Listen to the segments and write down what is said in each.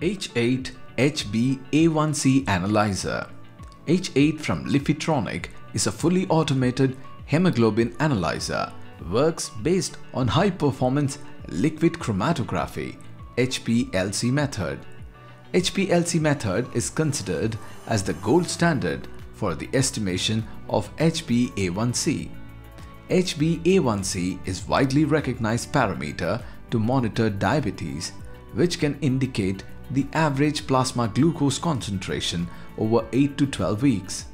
H8 HbA1c Analyzer H8 from Lifotronic is a fully automated hemoglobin analyzer works based on high performance liquid chromatography HPLC method. HPLC method is considered as the gold standard for the estimation of HbA1c. HbA1c is widely recognized parameter to monitor diabetes which can indicate the average plasma glucose concentration over 8 to 12 weeks.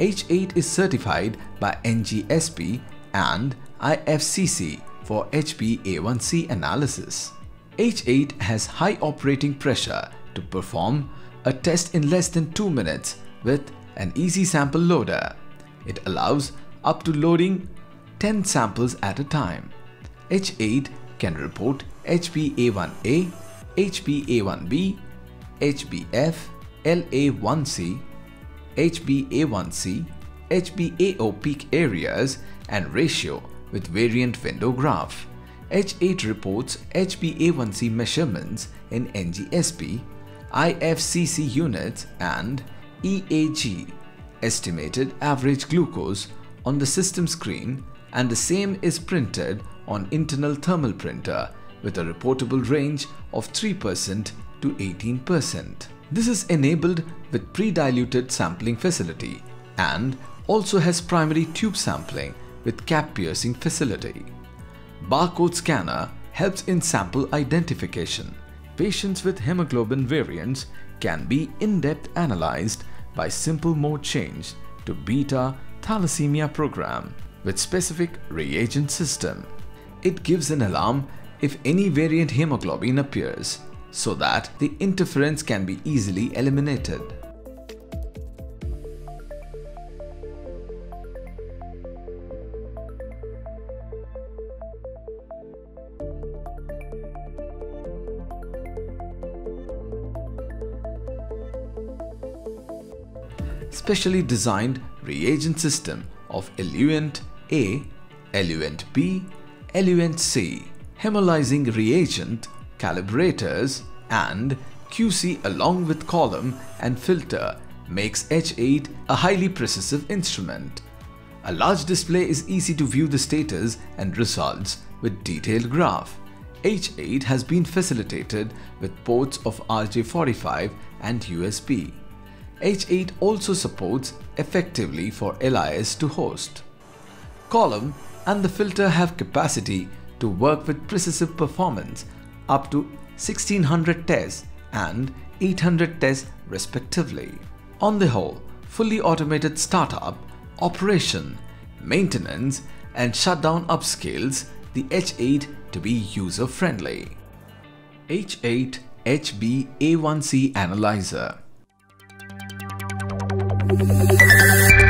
H8 is certified by NGSP and IFCC for HbA1c analysis. H8 has high operating pressure to perform a test in less than 2 minutes with an easy sample loader. It allows up to loading 10 samples at a time. H8 can report HbA1a, HbA1b, HbF, LA1c, HbA1c, HbAO peak areas and ratio with variant window graph. H8 reports HbA1c measurements in NGSP, IFCC units and EAG, estimated average glucose, on the system screen and the same is printed on internal thermal printer with a reportable range of 3% to 18%. This is enabled with pre-diluted sampling facility and also has primary tube sampling with cap piercing facility. Barcode scanner helps in sample identification. Patients with hemoglobin variants can be in-depth analyzed by simple mode change to beta thalassemia program with specific reagent system. It gives an alarm if any variant hemoglobin appears so that the interference can be easily eliminated. Specially designed reagent system of eluent A, eluent B, eluent C, hemolyzing reagent calibrators and QC along with column and filter makes H8 a highly precise instrument. A large display is easy to view the status and results with detailed graph. H8 has been facilitated with ports of RJ45 and USB. H8 also supports effectively for LIS to host. Column and the filter have capacity to work with precise performance up to 1600 tests and 800 tests respectively. On the whole, fully automated startup, operation, maintenance and shutdown upscales the H8 to be user-friendly. H8 HB A1C Analyzer Thank you.